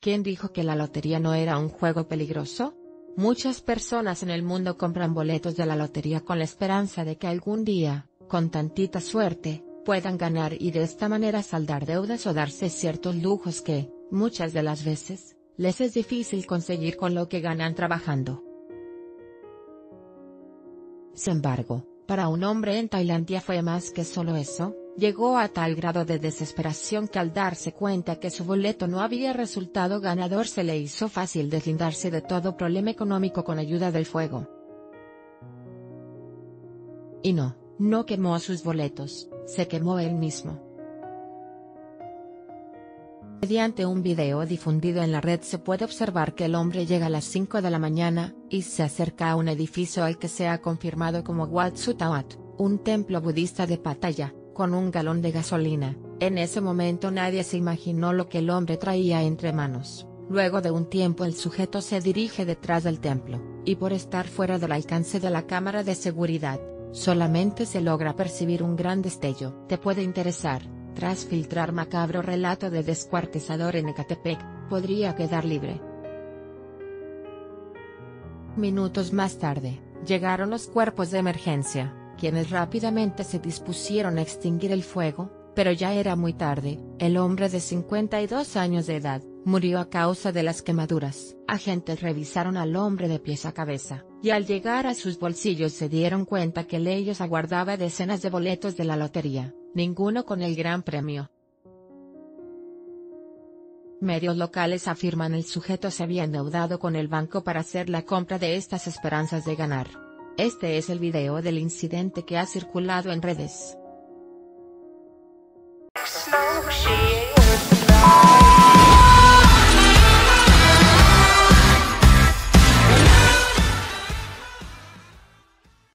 ¿Quién dijo que la lotería no era un juego peligroso? Muchas personas en el mundo compran boletos de la lotería con la esperanza de que algún día, con tantita suerte, puedan ganar y de esta manera saldar deudas o darse ciertos lujos que, muchas de las veces, les es difícil conseguir con lo que ganan trabajando. Sin embargo, para un hombre en Tailandia fue más que solo eso, llegó a tal grado de desesperación que al darse cuenta que su boleto no había resultado ganador se le hizo fácil deslindarse de todo problema económico con ayuda del fuego. Y no, no quemó sus boletos, se quemó él mismo. Mediante un video difundido en la red se puede observar que el hombre llega a las 5 de la mañana, y se acerca a un edificio al que se ha confirmado como Wat Sutawat, un templo budista de Pattaya, con un galón de gasolina. En ese momento nadie se imaginó lo que el hombre traía entre manos. Luego de un tiempo el sujeto se dirige detrás del templo, y por estar fuera del alcance de la cámara de seguridad, solamente se logra percibir un gran destello. Te puede interesar, tras filtrar macabro relato de descuartizador en Ecatepec, podría quedar libre. Minutos más tarde, llegaron los cuerpos de emergencia, quienes rápidamente se dispusieron a extinguir el fuego, pero ya era muy tarde, el hombre de 52 años de edad, murió a causa de las quemaduras. Agentes revisaron al hombre de pies a cabeza, y al llegar a sus bolsillos se dieron cuenta que ellos aguardaba decenas de boletos de la lotería, ninguno con el gran premio. Medios locales afirman el sujeto se había endeudado con el banco para hacer la compra de estas esperanzas de ganar. Este es el video del incidente que ha circulado en redes.